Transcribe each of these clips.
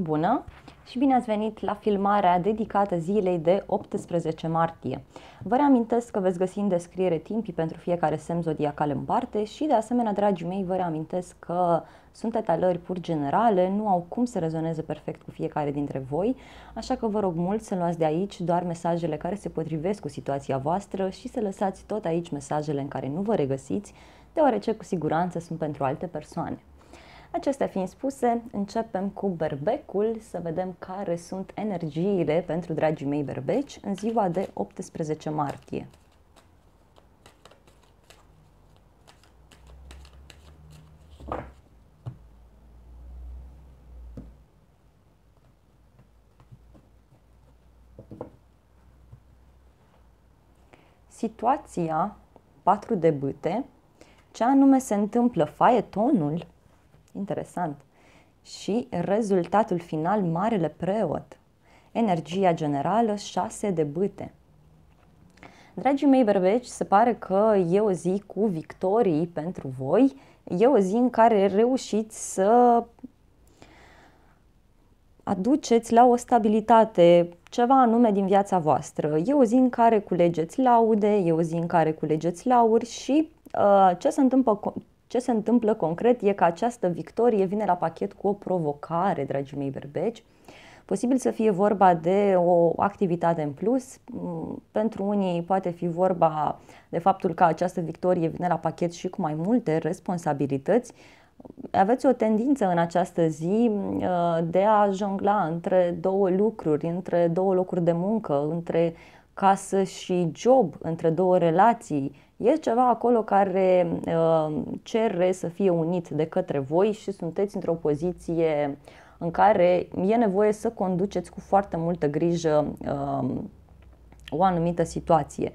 Bună și bine ați venit la filmarea dedicată zilei de 18 martie. Vă reamintesc că veți găsi în descriere timpii pentru fiecare semn zodiacal în parte și de asemenea, dragii mei, vă reamintesc că sunt etalări pur generale, nu au cum să rezoneze perfect cu fiecare dintre voi, așa că vă rog mult să luați de aici doar mesajele care se potrivesc cu situația voastră și să lăsați tot aici mesajele în care nu vă regăsiți, deoarece cu siguranță sunt pentru alte persoane. Acestea fiind spuse, începem cu berbecul să vedem care sunt energiile pentru dragii mei berbeci în ziua de 18 martie. Situația 4 de bâte, ce anume se întâmplă, faetonul, Interesant. Și rezultatul final, Marele Preot. Energia generală, 6 de bâte. Dragii mei berbeci, se pare că e o zi cu victorii pentru voi. E o zi în care reușiți să aduceți la o stabilitate ceva anume din viața voastră. E o zi în care culegeți laude, e o zi în care culegeți lauri și uh, ce se întâmplă, ce se întâmplă concret e că această victorie vine la pachet cu o provocare, dragii mei berbeci. Posibil să fie vorba de o activitate în plus, mm, pentru unii poate fi vorba de faptul că această victorie vine la pachet și cu mai multe responsabilități. Aveți o tendință în această zi mm, de a jongla între două lucruri, între două locuri de muncă, între casă și job, între două relații, E ceva acolo care uh, cere să fie unit de către voi și sunteți într-o poziție în care e nevoie să conduceți cu foarte multă grijă uh, o anumită situație.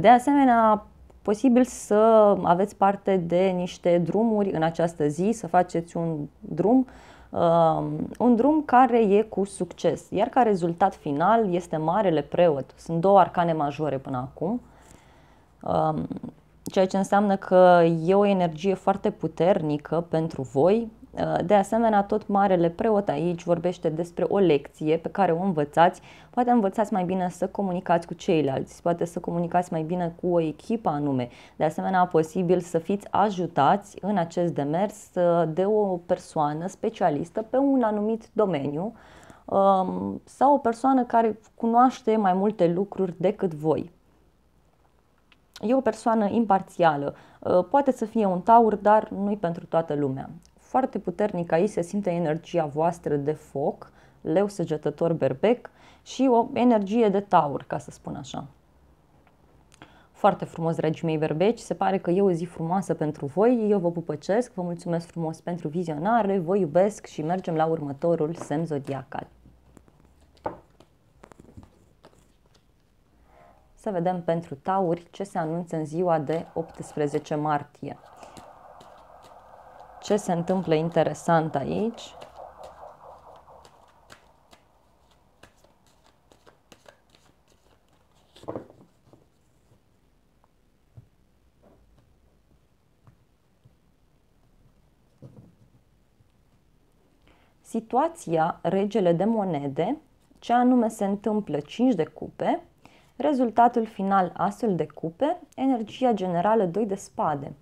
De asemenea, posibil să aveți parte de niște drumuri în această zi, să faceți un drum, uh, un drum care e cu succes. Iar ca rezultat final este Marele Preot. Sunt două arcane majore până acum. Um, ceea ce înseamnă că e o energie foarte puternică pentru voi. Uh, de asemenea, tot Marele Preot aici vorbește despre o lecție pe care o învățați. Poate învățați mai bine să comunicați cu ceilalți, poate să comunicați mai bine cu o echipă anume. De asemenea, posibil să fiți ajutați în acest demers uh, de o persoană specialistă pe un anumit domeniu um, sau o persoană care cunoaște mai multe lucruri decât voi. E o persoană imparțială. Uh, poate să fie un taur, dar nu-i pentru toată lumea. Foarte puternic aici se simte energia voastră de foc, leu săgetător berbec și o energie de taur, ca să spun așa. Foarte frumos, dragii mei berbeci, se pare că e o zi frumoasă pentru voi, eu vă pupăcesc, vă mulțumesc frumos pentru vizionare, vă iubesc și mergem la următorul semn zodiacal. Să vedem pentru tauri ce se anunță în ziua de 18 martie. Ce se întâmplă interesant aici? Situația regele de monede, ce anume se întâmplă 5 de cupe, Rezultatul final, asul de cupe, energia generală 2 de spade.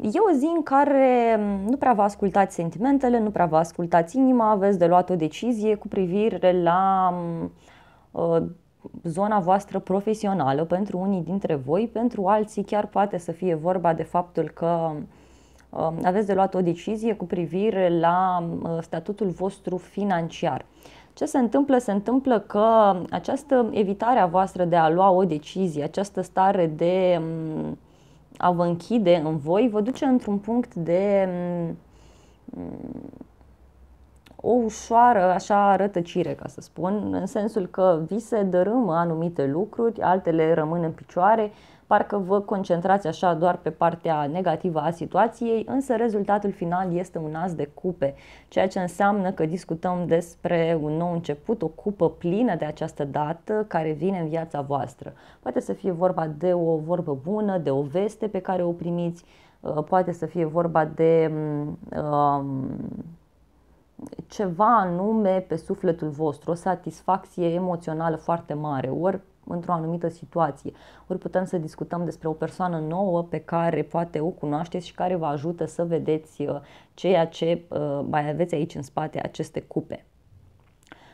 E o zi în care nu prea vă ascultați sentimentele, nu prea vă ascultați inima, aveți de luat o decizie cu privire la uh, zona voastră profesională pentru unii dintre voi, pentru alții chiar poate să fie vorba de faptul că uh, aveți de luat o decizie cu privire la uh, statutul vostru financiar. Ce se întâmplă? Se întâmplă că această evitare a voastră de a lua o decizie, această stare de mm, a vă închide în voi, vă duce într-un punct de mm, o ușoară așa rătăcire, ca să spun, în sensul că vi se dărâmă anumite lucruri, altele rămân în picioare, parcă vă concentrați așa doar pe partea negativă a situației, însă rezultatul final este un as de cupe, ceea ce înseamnă că discutăm despre un nou început, o cupă plină de această dată care vine în viața voastră. Poate să fie vorba de o vorbă bună, de o veste pe care o primiți, uh, poate să fie vorba de um, ceva anume pe sufletul vostru, o satisfacție emoțională foarte mare, ori într-o anumită situație. Ori putem să discutăm despre o persoană nouă pe care poate o cunoașteți și care vă ajută să vedeți uh, ceea ce uh, mai aveți aici în spate, aceste cupe.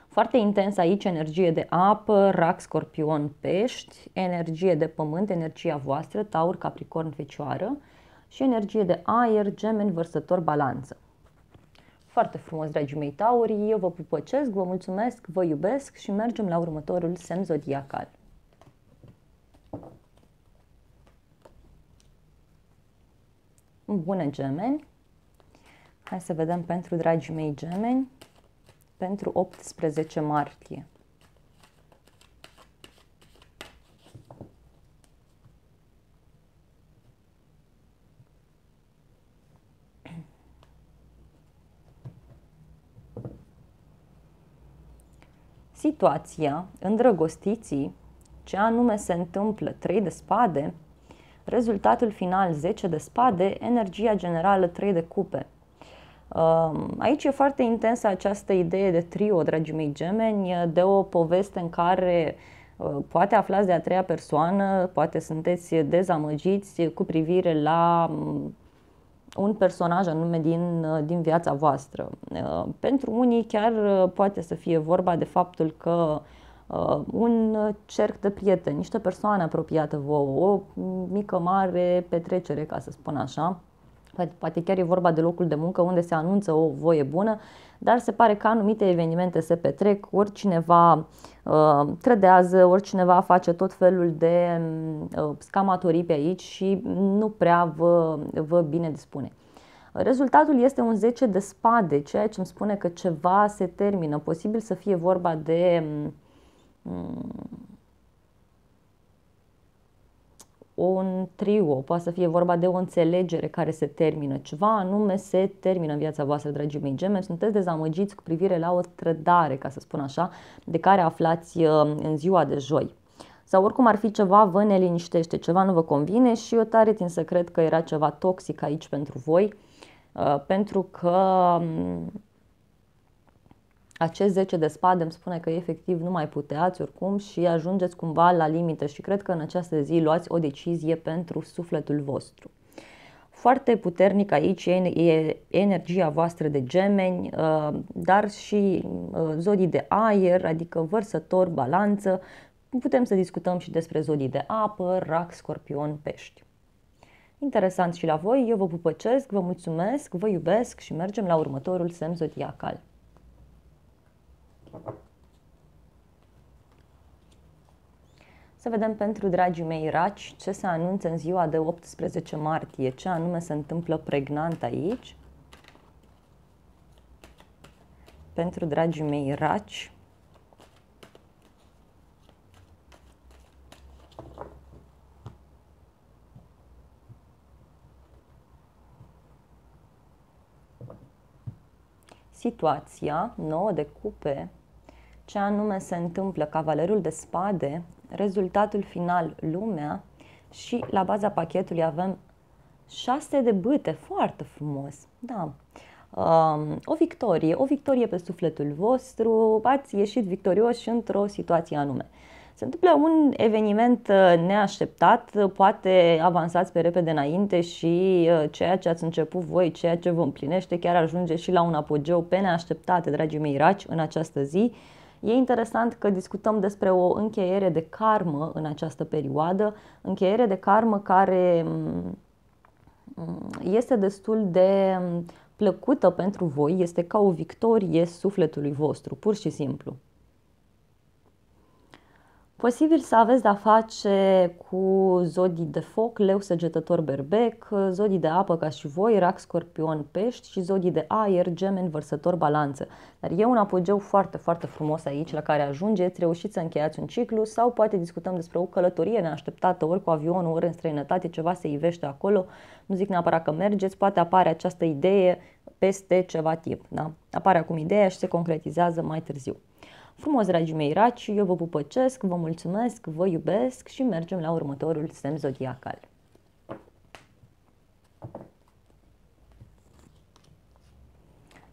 Foarte intens aici energie de apă, rac, scorpion, pești, energie de pământ, energia voastră, taur, capricorn, fecioară și energie de aer, gemeni, vărsător, balanță. Foarte frumos, dragii mei tauri, eu vă pupăcesc, vă mulțumesc, vă iubesc și mergem la următorul semn zodiacal. Bună gemeni! Hai să vedem pentru dragii mei gemeni, pentru 18 martie. Situația, îndrăgostiții, ce anume se întâmplă, 3 de spade, rezultatul final 10 de spade, energia generală 3 de cupe. Um, aici e foarte intensă această idee de trio, dragii mei gemeni, de o poveste în care uh, poate aflați de a treia persoană, poate sunteți dezamăgiți cu privire la um, un personaj anume din, uh, din viața voastră. Uh, pentru unii chiar poate să fie vorba de faptul că un cerc de prieteni, niște persoane apropiate vouă, o mică mare petrecere, ca să spun așa, Poate chiar e vorba de locul de muncă unde se anunță o voie bună, dar se pare că anumite evenimente se petrec, oricineva uh, trădează, oricineva face tot felul de uh, scamatorii pe aici și nu prea vă, vă bine dispune. Rezultatul este un 10 de spade, ceea ce îmi spune că ceva se termină. Posibil să fie vorba de um, un trio, poate să fie vorba de o înțelegere care se termină, ceva anume se termină în viața voastră, dragii mei. Gemeni, sunteți dezamăgiți cu privire la o trădare, ca să spun așa, de care aflați uh, în ziua de joi. Sau oricum ar fi ceva, vă neliniștește, ceva nu vă convine și eu tare tin să cred că era ceva toxic aici pentru voi, uh, pentru că um, acest 10 de spade îmi spune că efectiv nu mai puteați oricum și ajungeți cumva la limită și cred că în această zi luați o decizie pentru sufletul vostru. Foarte puternic aici e energia voastră de gemeni, uh, dar și uh, zodii de aer, adică vărsător, balanță. Putem să discutăm și despre zodii de apă, rac, scorpion, pești. Interesant și la voi, eu vă pupăcesc, vă mulțumesc, vă iubesc și mergem la următorul semn zodiacal. Să vedem pentru dragii mei raci ce se anunță în ziua de 18 martie, ce anume se întâmplă pregnant aici. Pentru dragii mei raci. Situația nouă de cupe ce anume se întâmplă cavalerul de spade, rezultatul final lumea și la baza pachetului avem șase de bâte, foarte frumos, da. Um, o victorie, o victorie pe sufletul vostru, ați ieșit victorioși într-o situație anume. Se întâmplă un eveniment uh, neașteptat, poate avansați pe repede înainte și uh, ceea ce ați început voi, ceea ce vă împlinește, chiar ajunge și la un apogeu pe neașteptate, dragii mei raci, în această zi. E interesant că discutăm despre o încheiere de karmă în această perioadă, încheiere de karmă care mm, este destul de plăcută pentru voi, este ca o victorie sufletului vostru, pur și simplu. Posibil să aveți de-a face cu zodii de foc, leu, săgetător, berbec, zodii de apă ca și voi, rac, scorpion, pești și zodii de aer, gemeni, vărsător, balanță. Dar e un apogeu foarte, foarte frumos aici la care ajungeți, reușiți să încheiați un ciclu sau poate discutăm despre o călătorie neașteptată, ori cu avionul, ori în străinătate, ceva se ivește acolo. Nu zic neapărat că mergeți, poate apare această idee peste ceva timp. Da? Apare acum ideea și se concretizează mai târziu. Frumos, dragii mei raci, eu vă pupăcesc, vă mulțumesc, vă iubesc și mergem la următorul semn zodiacal.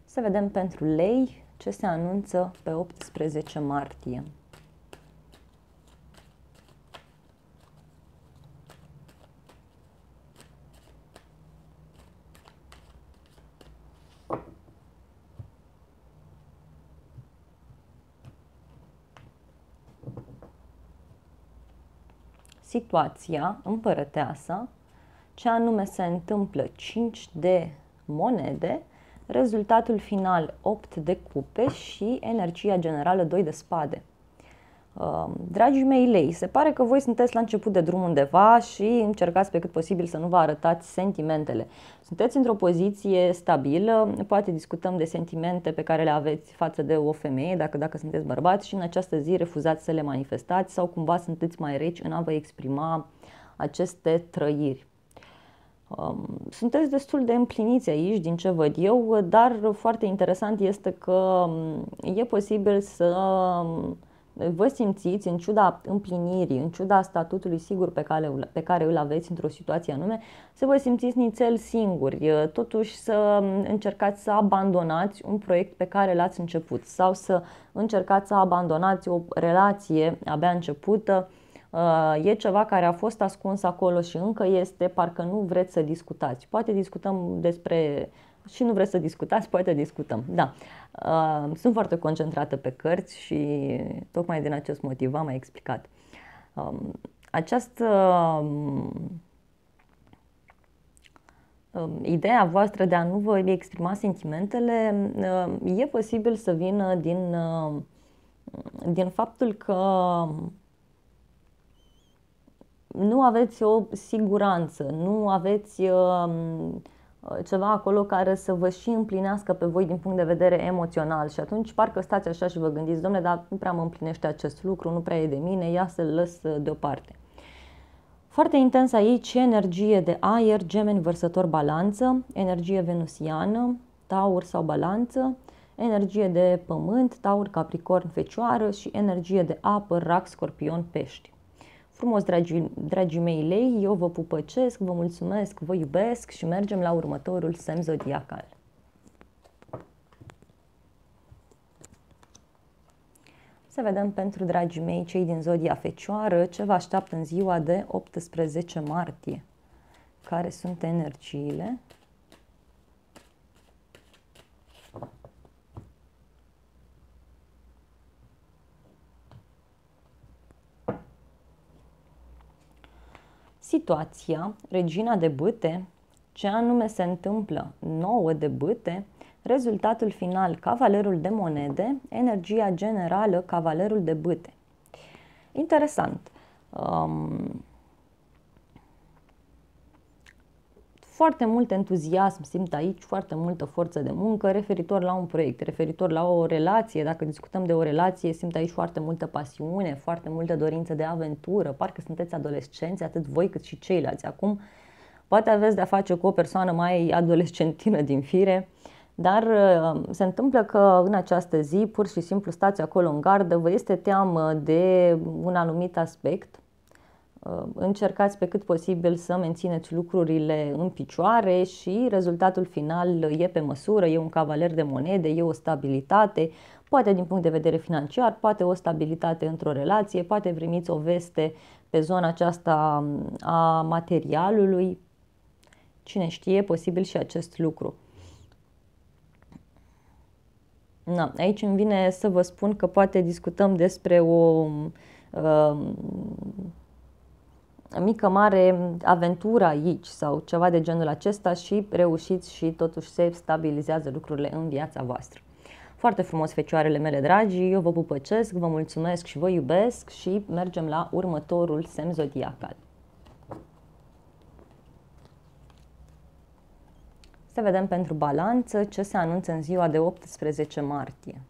Să Să vedem pentru lei ce se anunță pe 18 martie. Situația împărăteasa, ce anume se întâmplă 5 de monede, rezultatul final 8 de cupe și energia generală 2 de spade. Um, dragii mei lei, se pare că voi sunteți la început de drum undeva și încercați pe cât posibil să nu vă arătați sentimentele. Sunteți într-o poziție stabilă, poate discutăm de sentimente pe care le aveți față de o femeie, dacă, dacă sunteți bărbați și în această zi refuzați să le manifestați sau cumva sunteți mai reci în a vă exprima aceste trăiri. Um, sunteți destul de împliniți aici, din ce văd eu, dar foarte interesant este că um, e posibil să vă simțiți, în ciuda împlinirii, în ciuda statutului sigur pe care, pe care îl aveți într-o situație anume, să vă simțiți nițel singuri, totuși să încercați să abandonați un proiect pe care l-ați început sau să încercați să abandonați o relație abia începută, e ceva care a fost ascuns acolo și încă este, parcă nu vreți să discutați. Poate discutăm despre și nu vreți să discutați, poate discutăm. Da, uh, sunt foarte concentrată pe cărți și tocmai din acest motiv am mai explicat. Um, această um, um, ideea voastră de a nu vă exprima sentimentele e posibil să vină din, din faptul că nu aveți o siguranță, nu aveți Uh, ceva acolo care să vă și împlinească pe voi din punct de vedere emoțional și atunci parcă stați așa și vă gândiți, domnule, dar nu prea mă împlinește acest lucru, nu prea e de mine, ia să-l lăs uh, deoparte. Foarte intens aici energie de aer, gemeni, vărsător, balanță, energie venusiană, taur sau balanță, energie de pământ, taur, capricorn, fecioară și energie de apă, rac, scorpion, pești. Frumos, dragii, dragii mei lei, eu vă pupăcesc, vă mulțumesc, vă iubesc și mergem la următorul semn zodiacal. Să vedem pentru dragii mei, cei din zodia Fecioară, ce vă așteaptă în ziua de 18 martie. Care sunt energiile? Situația, regina de bâte, ce anume se întâmplă, 9 de bâte, rezultatul final, cavalerul de monede, energia generală, cavalerul de bâte. Interesant. Um, foarte mult entuziasm simt aici, foarte multă forță de muncă referitor la un proiect, referitor la o relație. Dacă discutăm de o relație, simt aici foarte multă pasiune, foarte multă dorință de aventură. Parcă sunteți adolescenți, atât voi cât și ceilalți. Acum, poate aveți de-a face cu o persoană mai adolescentină din fire, dar uh, se întâmplă că în această zi, pur și simplu stați acolo în gardă, vă este teamă de un anumit aspect, Uh, încercați pe cât posibil să mențineți lucrurile în picioare și rezultatul final e pe măsură, e un cavaler de monede, e o stabilitate, poate din punct de vedere financiar, poate o stabilitate într-o relație, poate primiți o veste pe zona aceasta a materialului. Cine știe, posibil și acest lucru. Na, aici îmi vine să vă spun că poate discutăm despre o uh, mică, mare aventură aici sau ceva de genul acesta și reușiți și totuși se stabilizează lucrurile în viața voastră. Foarte frumos, fecioarele mele dragi, eu vă pupăcesc, vă mulțumesc și vă iubesc și mergem la următorul semn zodiacal. Să vedem pentru balanță ce se anunță în ziua de 18 martie.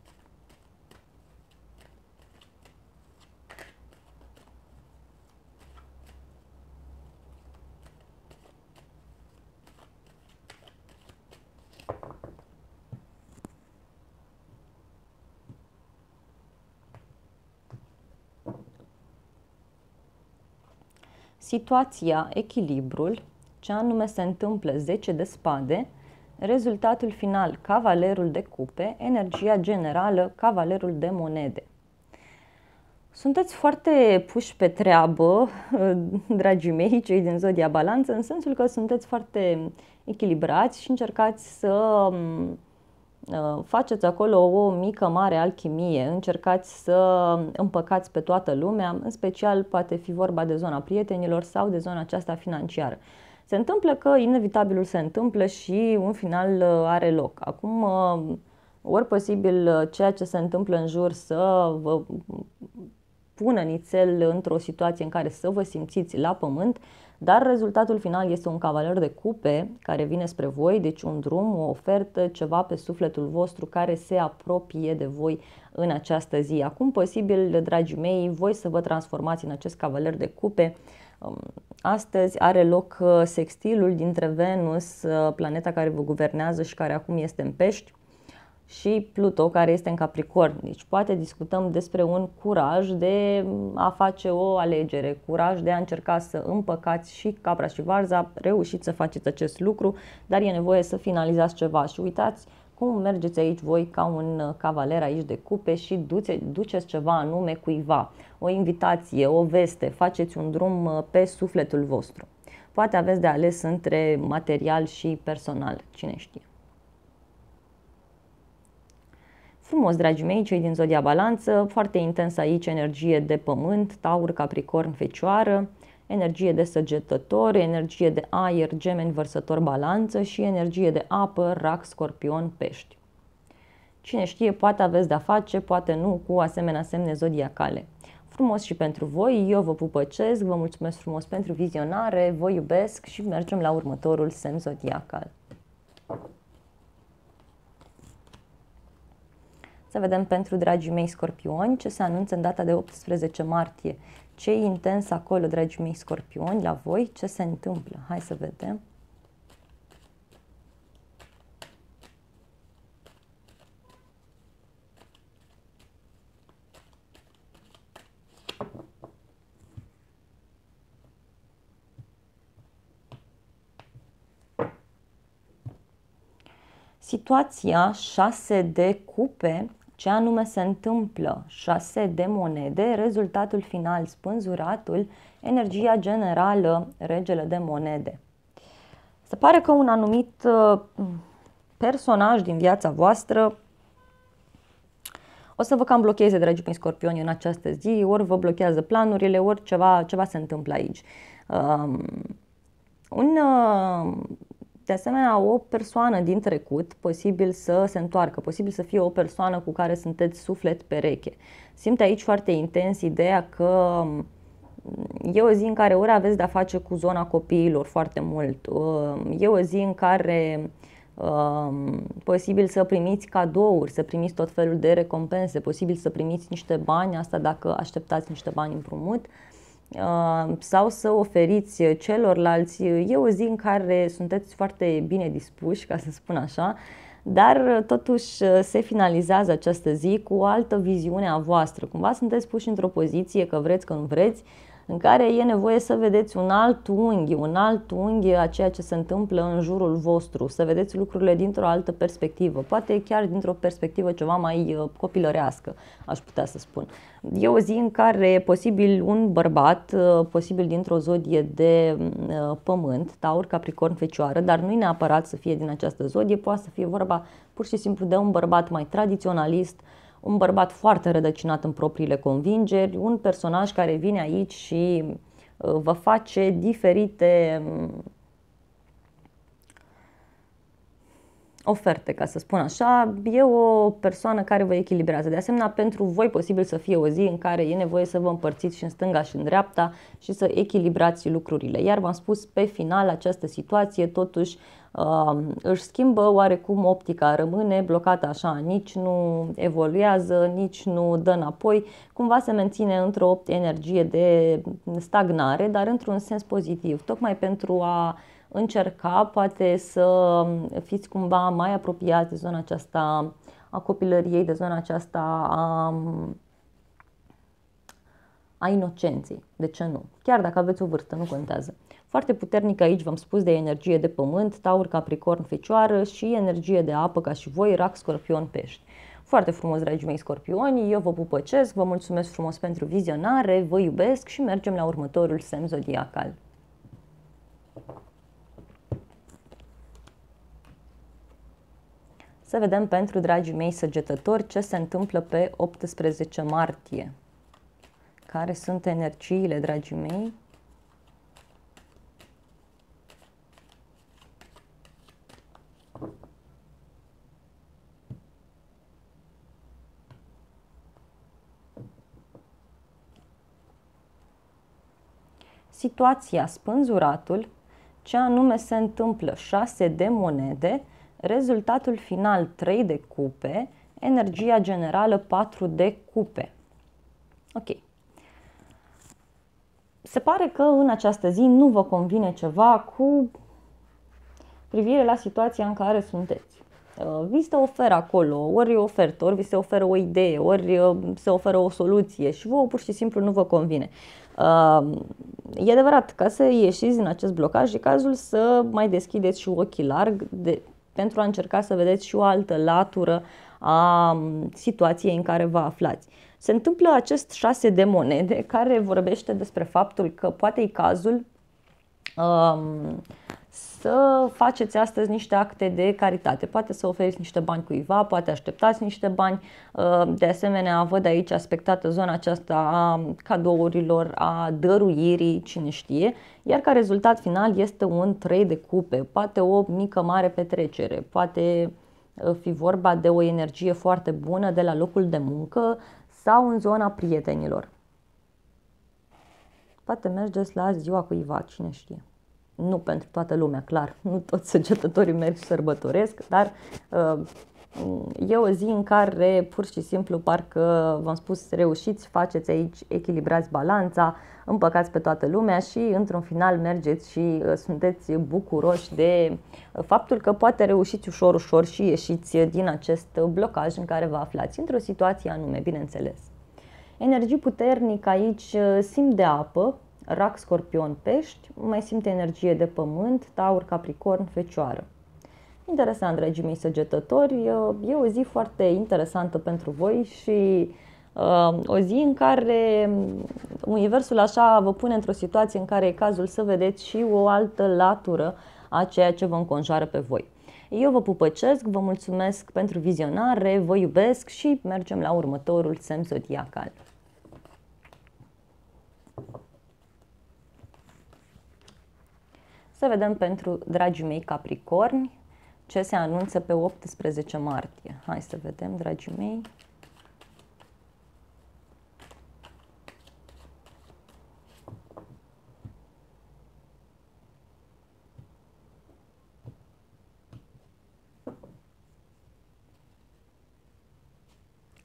Situația, echilibrul, ce anume se întâmplă 10 de spade, rezultatul final cavalerul de cupe, energia generală cavalerul de monede. Sunteți foarte puși pe treabă, dragii mei, cei din Zodia Balanță, în sensul că sunteți foarte echilibrați și încercați să uh, faceți acolo o mică, mare alchimie, încercați să împăcați pe toată lumea, în special poate fi vorba de zona prietenilor sau de zona aceasta financiară. Se întâmplă că inevitabilul se întâmplă și un final uh, are loc. Acum, uh, ori posibil ceea ce se întâmplă în jur să vă pună nițel într-o situație în care să vă simțiți la pământ, dar rezultatul final este un cavaler de cupe care vine spre voi, deci un drum, o ofertă, ceva pe sufletul vostru care se apropie de voi în această zi. Acum, posibil, dragii mei, voi să vă transformați în acest cavaler de cupe. Um, astăzi are loc uh, sextilul dintre Venus, uh, planeta care vă guvernează și care acum este în pești, și Pluto care este în Capricorn. Deci poate discutăm despre un curaj de a face o alegere, curaj de a încerca să împăcați și capra și varza, reușiți să faceți acest lucru, dar e nevoie să finalizați ceva și uitați cum mergeți aici voi ca un cavaler aici de cupe și duce, duceți ceva anume cuiva, o invitație, o veste, faceți un drum pe sufletul vostru. Poate aveți de ales între material și personal, cine știe. Frumos, dragii mei, cei din Zodia Balanță, foarte intens aici energie de pământ, taur, capricorn, fecioară, energie de săgetător, energie de aer, gemeni, vărsător, balanță și energie de apă, rac, scorpion, pești. Cine știe, poate aveți de-a face, poate nu, cu asemenea semne zodiacale. Frumos și pentru voi, eu vă pupăcesc, vă mulțumesc frumos pentru vizionare, vă iubesc și mergem la următorul semn zodiacal. Să vedem pentru dragii mei scorpioni ce se anunță în data de 18 martie. Ce e intens acolo, dragii mei scorpioni, la voi, ce se întâmplă? Hai să vedem. Situația 6 de cupe ce anume se întâmplă? 6 de monede, rezultatul final, spânzuratul, energia generală, regele de monede. Se pare că un anumit uh, personaj din viața voastră o să vă cam blocheze, dragii prin scorpioni, în această zi, ori vă blochează planurile, ori ceva, ceva se întâmplă aici. Um, un uh, de asemenea, o persoană din trecut, posibil să se întoarcă, posibil să fie o persoană cu care sunteți suflet pereche. Simt aici foarte intens ideea că mm, e o zi în care ori aveți de-a face cu zona copiilor foarte mult, uh, e o zi în care uh, posibil să primiți cadouri, să primiți tot felul de recompense, posibil să primiți niște bani, asta dacă așteptați niște bani împrumut, Uh, sau să oferiți celorlalți. E o zi în care sunteți foarte bine dispuși, ca să spun așa, dar totuși se finalizează această zi cu o altă viziune a voastră. Cumva sunteți puși într-o poziție că vreți, că nu vreți, în care e nevoie să vedeți un alt unghi, un alt unghi a ceea ce se întâmplă în jurul vostru, să vedeți lucrurile dintr-o altă perspectivă, poate chiar dintr-o perspectivă ceva mai uh, copilărească, aș putea să spun. E o zi în care posibil un bărbat, uh, posibil dintr-o zodie de uh, pământ, taur, capricorn, fecioară, dar nu-i neapărat să fie din această zodie, poate să fie vorba pur și simplu de un bărbat mai tradiționalist, un bărbat foarte rădăcinat în propriile convingeri, un personaj care vine aici și uh, vă face diferite mm, oferte, ca să spun așa, e o persoană care vă echilibrează. De asemenea, pentru voi posibil să fie o zi în care e nevoie să vă împărțiți și în stânga și în dreapta și să echilibrați lucrurile. Iar v-am spus, pe final, această situație totuși uh, își schimbă oarecum optica, rămâne blocată așa, nici nu evoluează, nici nu dă înapoi, cumva se menține într-o energie de stagnare, dar într-un sens pozitiv, tocmai pentru a încerca poate să fiți cumva mai apropiați de zona aceasta a copilăriei, de zona aceasta a, a inocenței. De ce nu? Chiar dacă aveți o vârstă, nu contează. Foarte puternic aici v-am spus de energie de pământ, taur, capricorn, fecioară și energie de apă ca și voi, rac, scorpion, pești. Foarte frumos, dragii mei scorpioni, eu vă pupăcesc, vă mulțumesc frumos pentru vizionare, vă iubesc și mergem la următorul semn zodiacal. Să vedem pentru dragii mei săgetători ce se întâmplă pe 18 martie. Care sunt energiile, dragii mei? Situația spânzuratul, ce anume se întâmplă 6 de monede, rezultatul final 3 de cupe, energia generală 4 de cupe. Ok. Se pare că în această zi nu vă convine ceva cu privire la situația în care sunteți. Uh, vi se oferă acolo, ori o ofertă, ori vi se oferă o idee, ori uh, se oferă o soluție și vouă pur și simplu nu vă convine. Uh, e adevărat, ca să ieșiți din acest blocaj, e cazul să mai deschideți și ochii larg de, pentru a încerca să vedeți și o altă latură a um, situației în care vă aflați. Se întâmplă acest șase de monede care vorbește despre faptul că poate e cazul um, să faceți astăzi niște acte de caritate. Poate să oferiți niște bani cuiva, poate așteptați niște bani. Uh, de asemenea, văd aici aspectată zona aceasta a cadourilor, a dăruirii, cine știe. Iar ca rezultat final este un 3 de cupe, poate o mică mare petrecere, poate uh, fi vorba de o energie foarte bună de la locul de muncă sau în zona prietenilor. Poate mergeți la ziua cuiva, cine știe nu pentru toată lumea, clar, nu toți săgetătorii merg sărbătoresc, dar uh, e o zi în care pur și simplu parcă, v-am spus, reușiți, faceți aici, echilibrați balanța, împăcați pe toată lumea și într-un final mergeți și uh, sunteți bucuroși de uh, faptul că poate reușiți ușor, ușor și ieșiți din acest blocaj în care vă aflați, într-o situație anume, bineînțeles. Energii puternic aici, simt de apă, rac, scorpion, pești, mai simte energie de pământ, taur, capricorn, fecioară. Interesant, dragii mei săgetători, e o zi foarte interesantă pentru voi și uh, o zi în care Universul așa vă pune într-o situație în care e cazul să vedeți și o altă latură a ceea ce vă înconjoară pe voi. Eu vă pupăcesc, vă mulțumesc pentru vizionare, vă iubesc și mergem la următorul semn zodiacal. Să vedem pentru dragii mei capricorni ce se anunță pe 18 martie. Hai să vedem, dragii mei.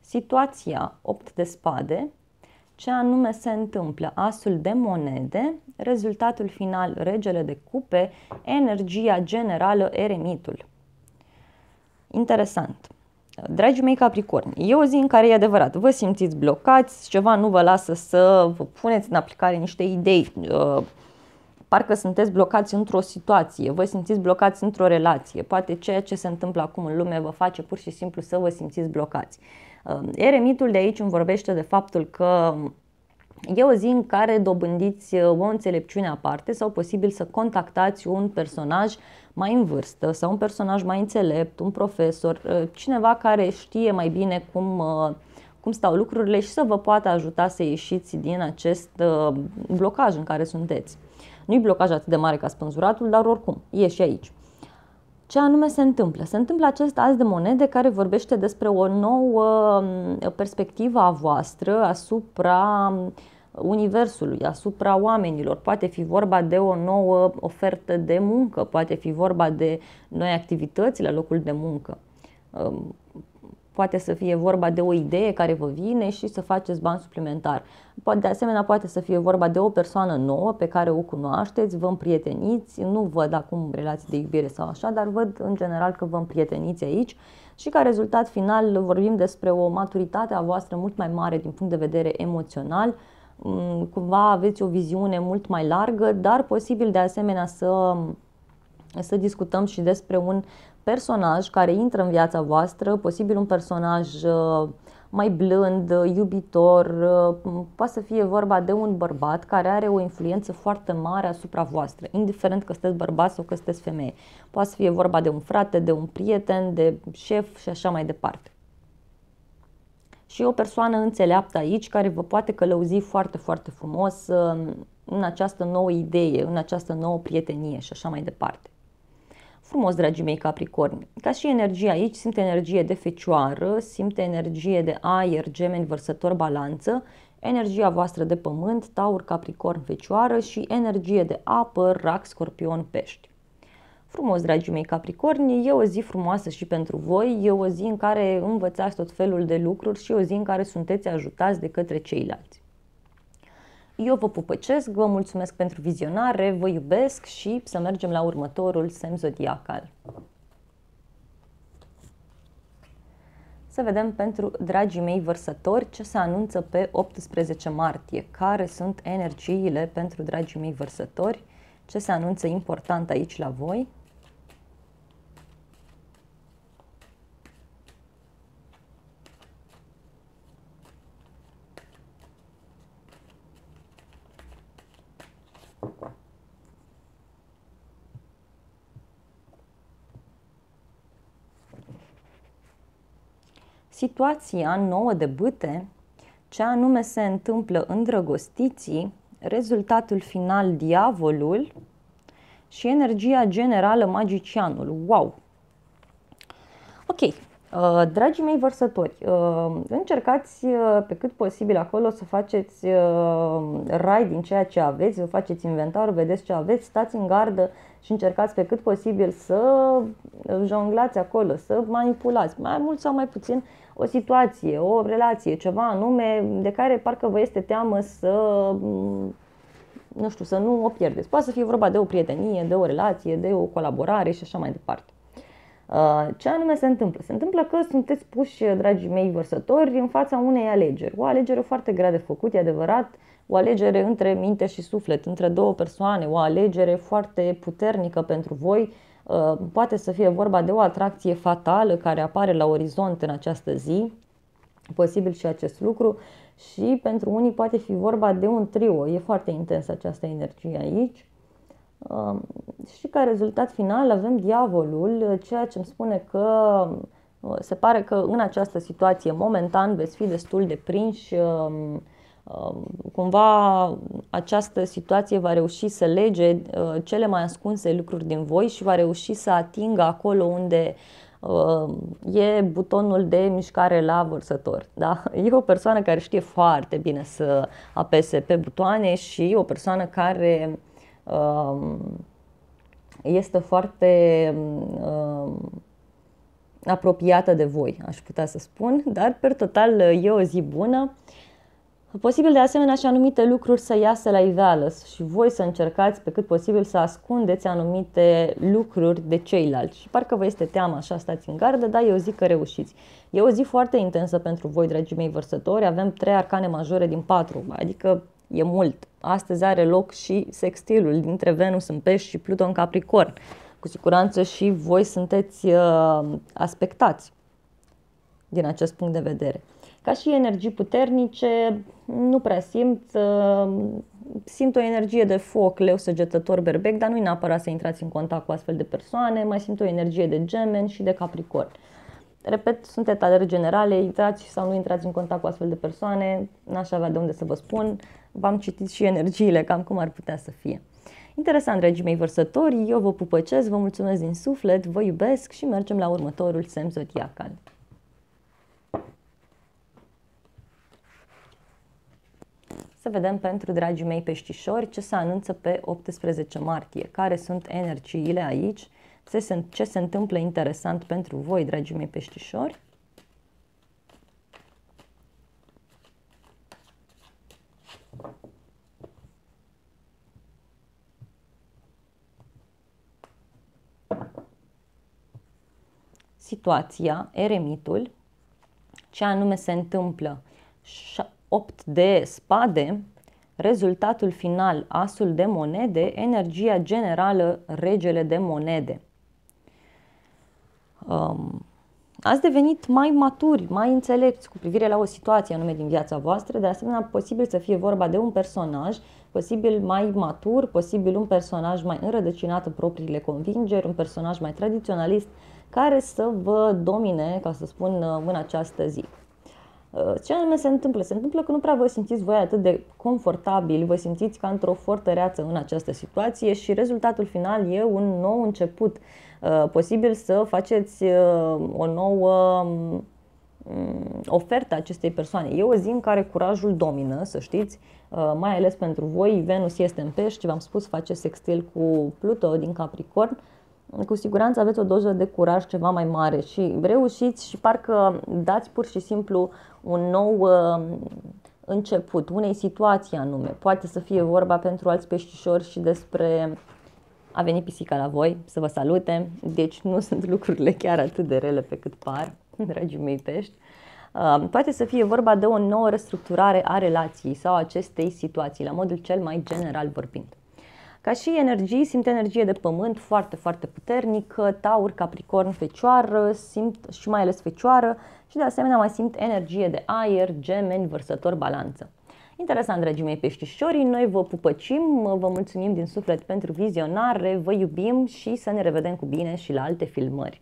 Situația 8 de spade ce anume se întâmplă? Asul de monede, rezultatul final regele de cupe, energia generală eremitul. Interesant. Dragii mei capricorni, e o zi în care e adevărat, vă simțiți blocați, ceva nu vă lasă să vă puneți în aplicare niște idei, uh, parcă sunteți blocați într-o situație, vă simțiți blocați într-o relație, poate ceea ce se întâmplă acum în lume vă face pur și simplu să vă simțiți blocați. Ehm, eremitul de aici îmi vorbește de faptul că E o zi în care dobândiți uh, o înțelepciune aparte sau posibil să contactați un personaj mai în vârstă sau un personaj mai înțelept, un profesor, uh, cineva care știe mai bine cum, uh, cum stau lucrurile și să vă poată ajuta să ieșiți din acest blocaj în care sunteți. Nu-i blocaj atât de mare ca spânzuratul, dar oricum, e și aici. Ce anume se întâmplă? Se întâmplă acest azi de monede care vorbește despre o nouă um, perspectivă a voastră asupra universului, asupra oamenilor. Poate fi vorba de o nouă ofertă de muncă, poate fi vorba de noi activități la locul de muncă. Um, poate să fie vorba de o idee care vă vine și să faceți bani suplimentar. De asemenea, poate să fie vorba de o persoană nouă pe care o cunoașteți, vă împrieteniți, nu văd acum relații de iubire sau așa, dar văd în general că vă împrieteniți aici și ca rezultat final vorbim despre o maturitate a voastră mult mai mare din punct de vedere emoțional, cumva aveți o viziune mult mai largă, dar posibil de asemenea să, să discutăm și despre un personaj care intră în viața voastră, posibil un personaj uh, mai blând, iubitor, uh, poate să fie vorba de un bărbat care are o influență foarte mare asupra voastră, indiferent că sunteți bărbat sau că sunteți femeie. Poate să fie vorba de un frate, de un prieten, de șef și așa mai departe. Și o persoană înțeleaptă aici care vă poate călăuzi foarte, foarte frumos uh, în această nouă idee, în această nouă prietenie și așa mai departe frumos, dragii mei capricorni. Ca și energia aici, simt energie de fecioară, simt energie de aer, gemeni, vărsător, balanță, energia voastră de pământ, taur, capricorn, fecioară și energie de apă, rac, scorpion, pești. Frumos, dragii mei capricorni, e o zi frumoasă și pentru voi, e o zi în care învățați tot felul de lucruri și o zi în care sunteți ajutați de către ceilalți. Eu vă pupăcesc, vă mulțumesc pentru vizionare, vă iubesc și să mergem la următorul semn zodiacal. Să vedem pentru dragii mei vărsători ce se anunță pe 18 martie, care sunt energiile pentru dragii mei vărsători, ce se anunță important aici la voi. Situația nouă de bâte, ce anume se întâmplă în drăgostiții, rezultatul final diavolul și energia generală magicianul. Wow! Ok, uh, dragii mei vărsători, uh, încercați uh, pe cât posibil acolo să faceți rai din ceea ce aveți, să faceți inventar, vedeți ce aveți, stați în gardă și încercați pe cât posibil să jonglați acolo, să manipulați, mai mult sau mai puțin, o situație, o relație, ceva anume de care parcă vă este teamă să mm, nu știu, să nu o pierdeți. Poate să fie vorba de o prietenie, de o relație, de o colaborare și așa mai departe. Uh, ce anume se întâmplă? Se întâmplă că sunteți puși, dragii mei vărsători, în fața unei alegeri. O alegere foarte grea de făcut, e adevărat, o alegere între minte și suflet, între două persoane, o alegere foarte puternică pentru voi, Uh, poate să fie vorba de o atracție fatală care apare la orizont în această zi, posibil și acest lucru, și pentru unii poate fi vorba de un trio. E foarte intensă această energie aici. Uh, și ca rezultat final avem diavolul, ceea ce îmi spune că uh, se pare că în această situație momentan veți fi destul de prinși Um, cumva această situație va reuși să lege uh, cele mai ascunse lucruri din voi și va reuși să atingă acolo unde uh, e butonul de mișcare la vărsător. Da? E o persoană care știe foarte bine să apese pe butoane și o persoană care um, este foarte um, apropiată de voi, aș putea să spun, dar per total e o zi bună. Posibil de asemenea și anumite lucruri să iasă la iveală și voi să încercați pe cât posibil să ascundeți anumite lucruri de ceilalți. Și parcă vă este teamă, așa stați în gardă, dar eu zic că reușiți. E o zi foarte intensă pentru voi, dragii mei vărsători. Avem trei arcane majore din patru, adică e mult. Astăzi are loc și sextilul dintre Venus în pești și Pluton în Capricorn. Cu siguranță și voi sunteți uh, aspectați din acest punct de vedere. Ca și energii puternice, nu prea simt, uh, simt o energie de foc, leu săgetător, berbec, dar nu-i neapărat să intrați în contact cu astfel de persoane, mai simt o energie de gemen și de capricorn. Repet, sunteți alergi generale, intrați sau nu intrați în contact cu astfel de persoane, n-aș avea de unde să vă spun, v-am citit și energiile, cam cum ar putea să fie. Interesant, dragii mei vărsători, eu vă pupăcesc, vă mulțumesc din suflet, vă iubesc și mergem la următorul semn zodiacal. Să vedem pentru dragii mei peștișori ce se anunță pe 18 martie, care sunt energiile aici, ce se, ce se întâmplă interesant pentru voi, dragii mei peștișori. Situația, eremitul, ce anume se întâmplă 8 de spade, rezultatul final, asul de monede, energia generală, regele de monede. Um, ați devenit mai maturi, mai înțelepți cu privire la o situație anume din viața voastră, de asemenea posibil să fie vorba de un personaj, posibil mai matur, posibil un personaj mai înrădăcinat în propriile convingeri, un personaj mai tradiționalist, care să vă domine, ca să spun, în această zi. Uh, ce anume se întâmplă? Se întâmplă că nu prea vă simțiți voi atât de confortabil, vă simțiți ca într-o fortăreață în această situație și rezultatul final e un nou început. Uh, posibil să faceți uh, o nouă mm, ofertă acestei persoane. E o zi în care curajul domină, să știți, mai ales pentru voi. Venus este în pești, v-am spus, face sextil cu Pluto din Capricorn cu siguranță aveți o doză de curaj ceva mai mare și reușiți și parcă dați pur și simplu un nou uh, început unei situații anume. Poate să fie vorba pentru alți peștișori și despre a venit pisica la voi să vă salute, deci nu sunt lucrurile chiar atât de rele pe cât par, dragii mei pești. Uh, poate să fie vorba de o nouă restructurare a relației sau acestei situații, la modul cel mai general vorbind. Ca și energii, simt energie de pământ foarte, foarte puternică, taur, capricorn, fecioară, simt și mai ales fecioară și de asemenea mai simt energie de aer, gemeni, vărsător, balanță. Interesant, dragii mei peștișorii, noi vă pupăcim, vă mulțumim din suflet pentru vizionare, vă iubim și să ne revedem cu bine și la alte filmări.